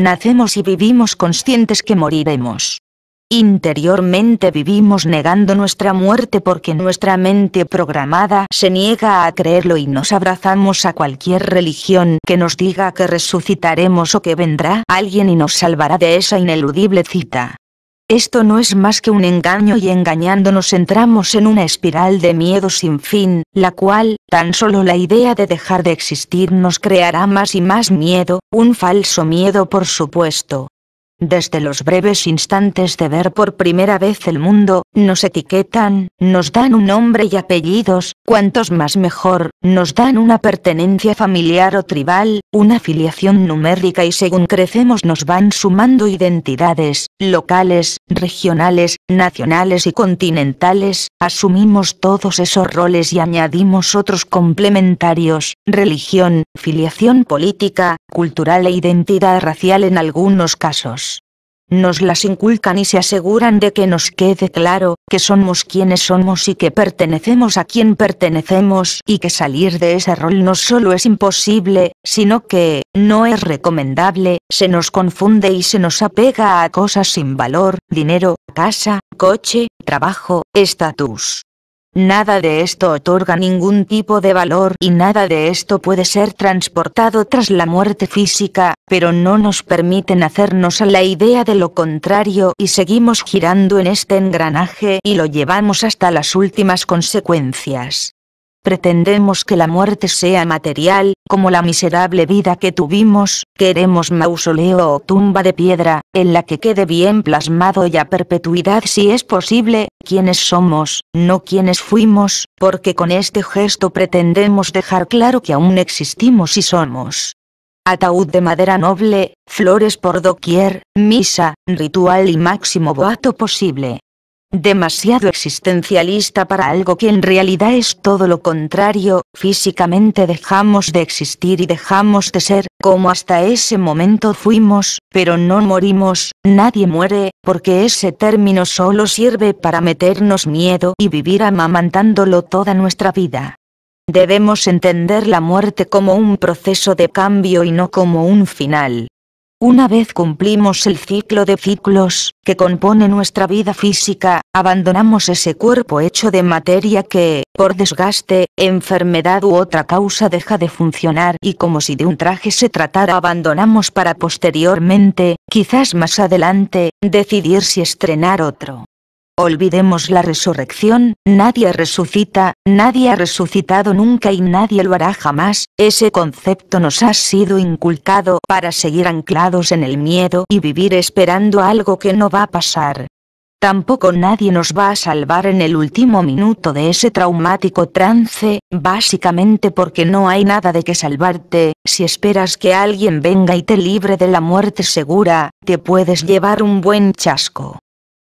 Nacemos y vivimos conscientes que moriremos. Interiormente vivimos negando nuestra muerte porque nuestra mente programada se niega a creerlo y nos abrazamos a cualquier religión que nos diga que resucitaremos o que vendrá alguien y nos salvará de esa ineludible cita. Esto no es más que un engaño y engañándonos entramos en una espiral de miedo sin fin, la cual, tan solo la idea de dejar de existir nos creará más y más miedo, un falso miedo por supuesto, desde los breves instantes de ver por primera vez el mundo, nos etiquetan, nos dan un nombre y apellidos, cuantos más mejor, nos dan una pertenencia familiar o tribal, una filiación numérica y según crecemos nos van sumando identidades, locales, regionales, nacionales y continentales, asumimos todos esos roles y añadimos otros complementarios, religión, filiación política, cultural e identidad racial en algunos casos nos las inculcan y se aseguran de que nos quede claro, que somos quienes somos y que pertenecemos a quien pertenecemos y que salir de ese rol no solo es imposible, sino que, no es recomendable, se nos confunde y se nos apega a cosas sin valor, dinero, casa, coche, trabajo, estatus. Nada de esto otorga ningún tipo de valor y nada de esto puede ser transportado tras la muerte física, pero no nos permiten hacernos a la idea de lo contrario y seguimos girando en este engranaje y lo llevamos hasta las últimas consecuencias. Pretendemos que la muerte sea material, como la miserable vida que tuvimos, queremos mausoleo o tumba de piedra, en la que quede bien plasmado y a perpetuidad si es posible, quiénes somos, no quiénes fuimos, porque con este gesto pretendemos dejar claro que aún existimos y somos. Ataúd de madera noble, flores por doquier, misa, ritual y máximo boato posible demasiado existencialista para algo que en realidad es todo lo contrario, físicamente dejamos de existir y dejamos de ser, como hasta ese momento fuimos, pero no morimos, nadie muere, porque ese término solo sirve para meternos miedo y vivir amamantándolo toda nuestra vida. Debemos entender la muerte como un proceso de cambio y no como un final. Una vez cumplimos el ciclo de ciclos, que compone nuestra vida física, abandonamos ese cuerpo hecho de materia que, por desgaste, enfermedad u otra causa deja de funcionar y como si de un traje se tratara abandonamos para posteriormente, quizás más adelante, decidir si estrenar otro. Olvidemos la resurrección, nadie resucita, nadie ha resucitado nunca y nadie lo hará jamás, ese concepto nos ha sido inculcado para seguir anclados en el miedo y vivir esperando algo que no va a pasar. Tampoco nadie nos va a salvar en el último minuto de ese traumático trance, básicamente porque no hay nada de que salvarte, si esperas que alguien venga y te libre de la muerte segura, te puedes llevar un buen chasco.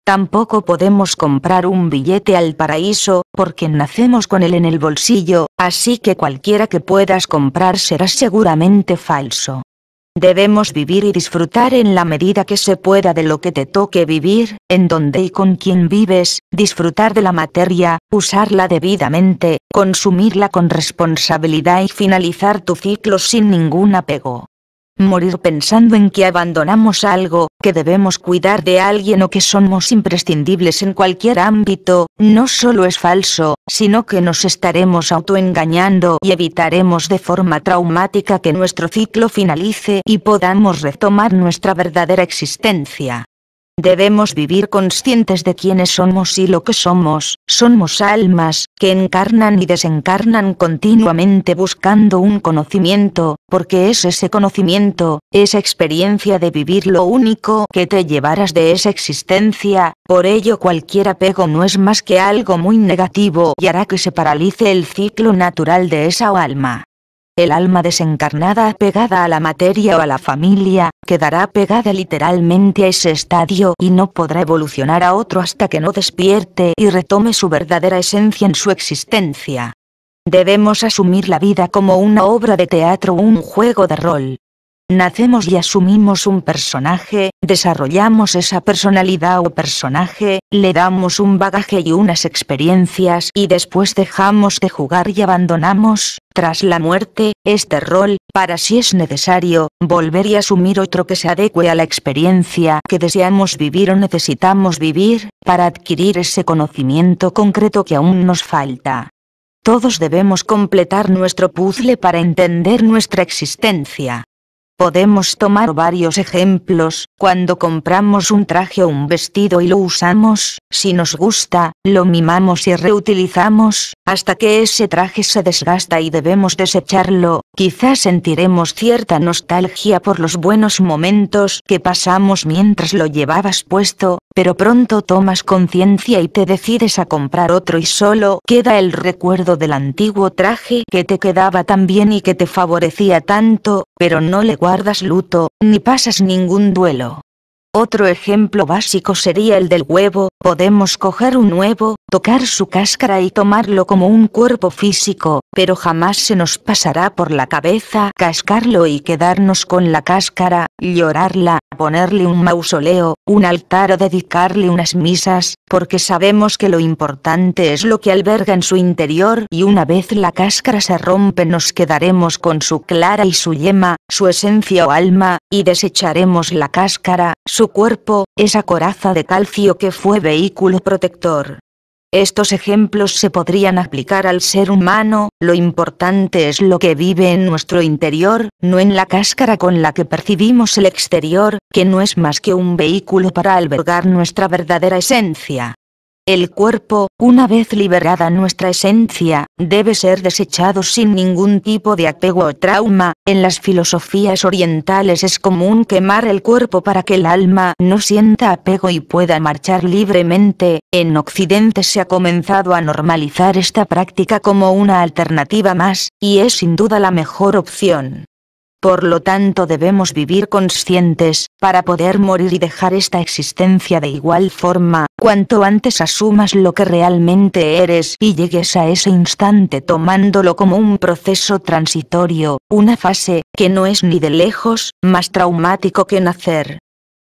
Tampoco podemos comprar un billete al paraíso, porque nacemos con él en el bolsillo, así que cualquiera que puedas comprar será seguramente falso. Debemos vivir y disfrutar en la medida que se pueda de lo que te toque vivir, en donde y con quien vives, disfrutar de la materia, usarla debidamente, consumirla con responsabilidad y finalizar tu ciclo sin ningún apego. Morir pensando en que abandonamos algo, que debemos cuidar de alguien o que somos imprescindibles en cualquier ámbito, no solo es falso, sino que nos estaremos autoengañando y evitaremos de forma traumática que nuestro ciclo finalice y podamos retomar nuestra verdadera existencia. Debemos vivir conscientes de quiénes somos y lo que somos, somos almas, que encarnan y desencarnan continuamente buscando un conocimiento, porque es ese conocimiento, esa experiencia de vivir lo único que te llevarás de esa existencia, por ello cualquier apego no es más que algo muy negativo y hará que se paralice el ciclo natural de esa alma. El alma desencarnada apegada a la materia o a la familia, quedará pegada literalmente a ese estadio y no podrá evolucionar a otro hasta que no despierte y retome su verdadera esencia en su existencia. Debemos asumir la vida como una obra de teatro o un juego de rol. Nacemos y asumimos un personaje, desarrollamos esa personalidad o personaje, le damos un bagaje y unas experiencias y después dejamos de jugar y abandonamos, tras la muerte, este rol, para si es necesario, volver y asumir otro que se adecue a la experiencia que deseamos vivir o necesitamos vivir, para adquirir ese conocimiento concreto que aún nos falta. Todos debemos completar nuestro puzzle para entender nuestra existencia. Podemos tomar varios ejemplos, cuando compramos un traje o un vestido y lo usamos, si nos gusta, lo mimamos y reutilizamos, hasta que ese traje se desgasta y debemos desecharlo, quizás sentiremos cierta nostalgia por los buenos momentos que pasamos mientras lo llevabas puesto, pero pronto tomas conciencia y te decides a comprar otro y solo queda el recuerdo del antiguo traje que te quedaba tan bien y que te favorecía tanto, pero no le guardas luto, ni pasas ningún duelo. Otro ejemplo básico sería el del huevo, podemos coger un huevo, tocar su cáscara y tomarlo como un cuerpo físico, pero jamás se nos pasará por la cabeza cascarlo y quedarnos con la cáscara, llorarla, ponerle un mausoleo, un altar o dedicarle unas misas, porque sabemos que lo importante es lo que alberga en su interior y una vez la cáscara se rompe nos quedaremos con su clara y su yema, su esencia o alma, y desecharemos la cáscara, su cuerpo, esa coraza de calcio que fue vehículo protector. Estos ejemplos se podrían aplicar al ser humano, lo importante es lo que vive en nuestro interior, no en la cáscara con la que percibimos el exterior, que no es más que un vehículo para albergar nuestra verdadera esencia. El cuerpo, una vez liberada nuestra esencia, debe ser desechado sin ningún tipo de apego o trauma. En las filosofías orientales es común quemar el cuerpo para que el alma no sienta apego y pueda marchar libremente. En Occidente se ha comenzado a normalizar esta práctica como una alternativa más, y es sin duda la mejor opción. Por lo tanto debemos vivir conscientes, para poder morir y dejar esta existencia de igual forma, cuanto antes asumas lo que realmente eres y llegues a ese instante tomándolo como un proceso transitorio, una fase, que no es ni de lejos, más traumático que nacer.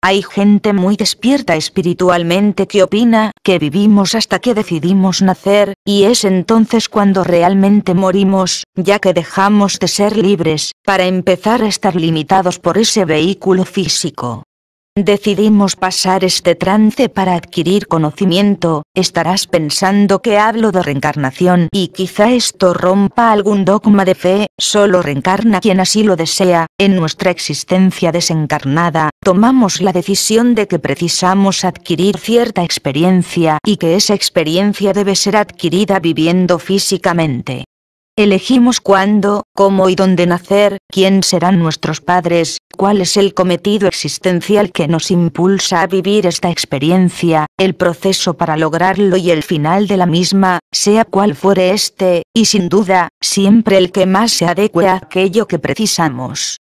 Hay gente muy despierta espiritualmente que opina que vivimos hasta que decidimos nacer, y es entonces cuando realmente morimos, ya que dejamos de ser libres, para empezar a estar limitados por ese vehículo físico. Decidimos pasar este trance para adquirir conocimiento, estarás pensando que hablo de reencarnación y quizá esto rompa algún dogma de fe, solo reencarna quien así lo desea, en nuestra existencia desencarnada, tomamos la decisión de que precisamos adquirir cierta experiencia y que esa experiencia debe ser adquirida viviendo físicamente. Elegimos cuándo, cómo y dónde nacer, quién serán nuestros padres, cuál es el cometido existencial que nos impulsa a vivir esta experiencia, el proceso para lograrlo y el final de la misma, sea cual fuere este, y sin duda, siempre el que más se adecue a aquello que precisamos.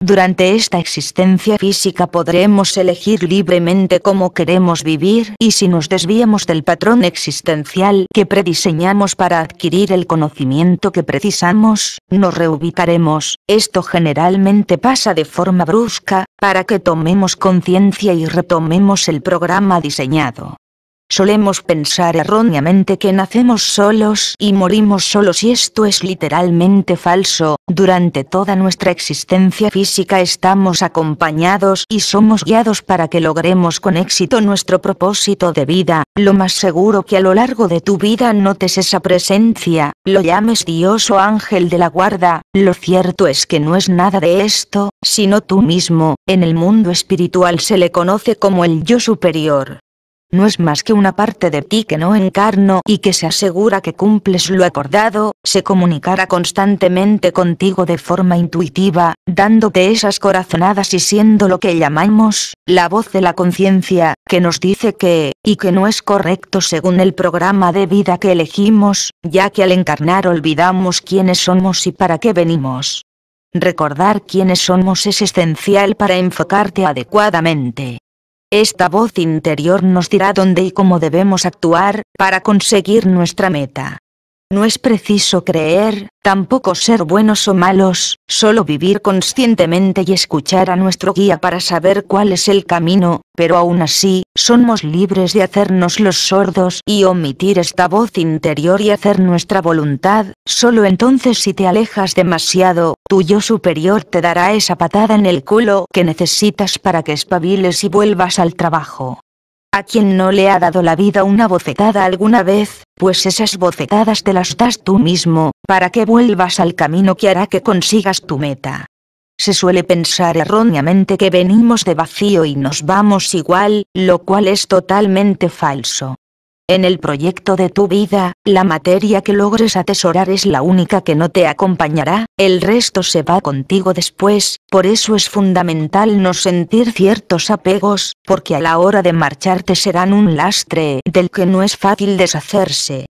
Durante esta existencia física podremos elegir libremente cómo queremos vivir y si nos desviamos del patrón existencial que prediseñamos para adquirir el conocimiento que precisamos, nos reubicaremos. Esto generalmente pasa de forma brusca, para que tomemos conciencia y retomemos el programa diseñado. Solemos pensar erróneamente que nacemos solos y morimos solos y esto es literalmente falso, durante toda nuestra existencia física estamos acompañados y somos guiados para que logremos con éxito nuestro propósito de vida, lo más seguro que a lo largo de tu vida notes esa presencia, lo llames Dios o ángel de la guarda, lo cierto es que no es nada de esto, sino tú mismo, en el mundo espiritual se le conoce como el yo superior no es más que una parte de ti que no encarno y que se asegura que cumples lo acordado, se comunicará constantemente contigo de forma intuitiva, dándote esas corazonadas y siendo lo que llamamos, la voz de la conciencia, que nos dice que, y que no es correcto según el programa de vida que elegimos, ya que al encarnar olvidamos quiénes somos y para qué venimos. Recordar quiénes somos es esencial para enfocarte adecuadamente. Esta voz interior nos dirá dónde y cómo debemos actuar, para conseguir nuestra meta. No es preciso creer, tampoco ser buenos o malos, solo vivir conscientemente y escuchar a nuestro guía para saber cuál es el camino, pero aún así, somos libres de hacernos los sordos y omitir esta voz interior y hacer nuestra voluntad, solo entonces si te alejas demasiado, tu yo superior te dará esa patada en el culo que necesitas para que espabiles y vuelvas al trabajo. ¿A quien no le ha dado la vida una bofetada alguna vez? Pues esas bofetadas te las das tú mismo, para que vuelvas al camino que hará que consigas tu meta. Se suele pensar erróneamente que venimos de vacío y nos vamos igual, lo cual es totalmente falso. En el proyecto de tu vida, la materia que logres atesorar es la única que no te acompañará, el resto se va contigo después, por eso es fundamental no sentir ciertos apegos, porque a la hora de marcharte serán un lastre del que no es fácil deshacerse.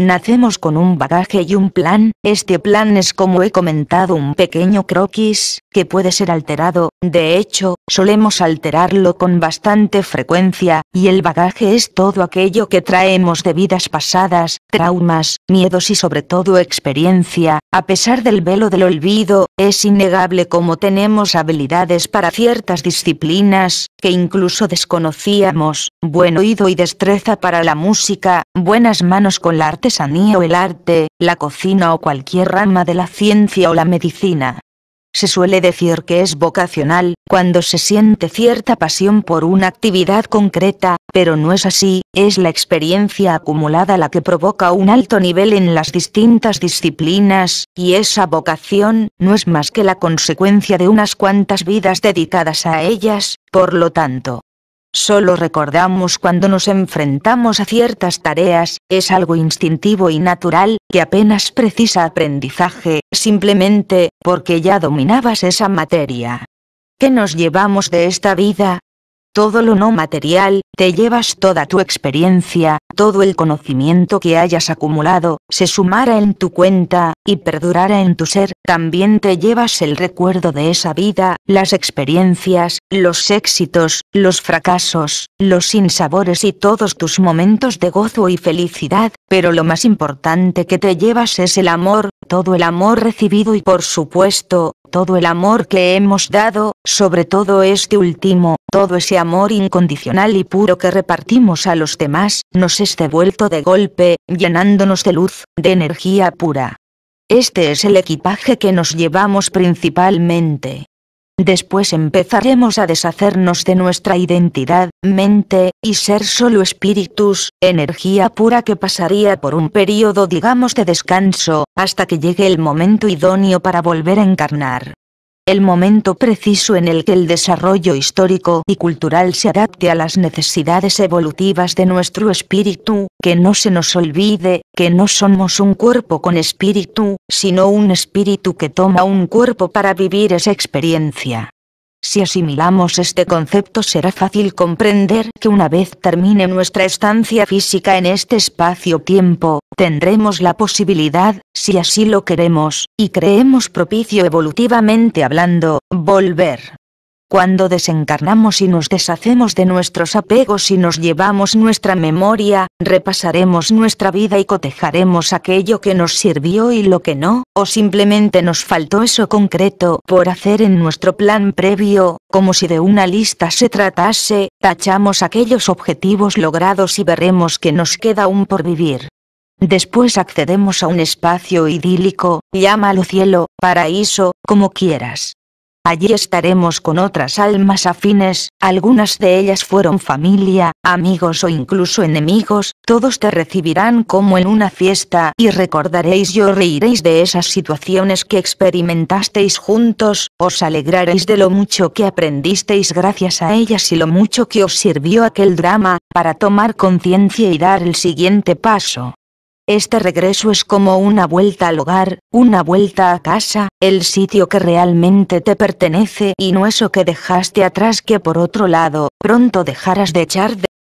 Nacemos con un bagaje y un plan, este plan es como he comentado un pequeño croquis, que puede ser alterado, de hecho, solemos alterarlo con bastante frecuencia, y el bagaje es todo aquello que traemos de vidas pasadas, traumas, miedos y sobre todo experiencia, a pesar del velo del olvido, es innegable como tenemos habilidades para ciertas disciplinas, que incluso desconocíamos, buen oído y destreza para la música, buenas manos con la artesanía o el arte, la cocina o cualquier rama de la ciencia o la medicina. Se suele decir que es vocacional, cuando se siente cierta pasión por una actividad concreta, pero no es así, es la experiencia acumulada la que provoca un alto nivel en las distintas disciplinas, y esa vocación no es más que la consecuencia de unas cuantas vidas dedicadas a ellas, por lo tanto, Solo recordamos cuando nos enfrentamos a ciertas tareas, es algo instintivo y natural, que apenas precisa aprendizaje, simplemente, porque ya dominabas esa materia. ¿Qué nos llevamos de esta vida? Todo lo no material, te llevas toda tu experiencia, todo el conocimiento que hayas acumulado, se sumará en tu cuenta, y perdurará en tu ser, también te llevas el recuerdo de esa vida, las experiencias, los éxitos, los fracasos, los sinsabores y todos tus momentos de gozo y felicidad, pero lo más importante que te llevas es el amor, todo el amor recibido y por supuesto, todo el amor que hemos dado, sobre todo este último, todo ese amor incondicional y puro que repartimos a los demás, nos es devuelto de golpe, llenándonos de luz, de energía pura. Este es el equipaje que nos llevamos principalmente. Después empezaremos a deshacernos de nuestra identidad, mente, y ser solo espíritus, energía pura que pasaría por un periodo digamos de descanso, hasta que llegue el momento idóneo para volver a encarnar el momento preciso en el que el desarrollo histórico y cultural se adapte a las necesidades evolutivas de nuestro espíritu, que no se nos olvide, que no somos un cuerpo con espíritu, sino un espíritu que toma un cuerpo para vivir esa experiencia. Si asimilamos este concepto será fácil comprender que una vez termine nuestra estancia física en este espacio-tiempo, tendremos la posibilidad, si así lo queremos, y creemos propicio evolutivamente hablando, volver. Cuando desencarnamos y nos deshacemos de nuestros apegos y nos llevamos nuestra memoria, repasaremos nuestra vida y cotejaremos aquello que nos sirvió y lo que no, o simplemente nos faltó eso concreto por hacer en nuestro plan previo, como si de una lista se tratase, tachamos aquellos objetivos logrados y veremos que nos queda aún por vivir. Después accedemos a un espacio idílico, llámalo cielo, paraíso, como quieras. Allí estaremos con otras almas afines, algunas de ellas fueron familia, amigos o incluso enemigos, todos te recibirán como en una fiesta y recordaréis y os reiréis de esas situaciones que experimentasteis juntos, os alegraréis de lo mucho que aprendisteis gracias a ellas y lo mucho que os sirvió aquel drama, para tomar conciencia y dar el siguiente paso. Este regreso es como una vuelta al hogar, una vuelta a casa, el sitio que realmente te pertenece y no eso que dejaste atrás que por otro lado, pronto dejarás de echar de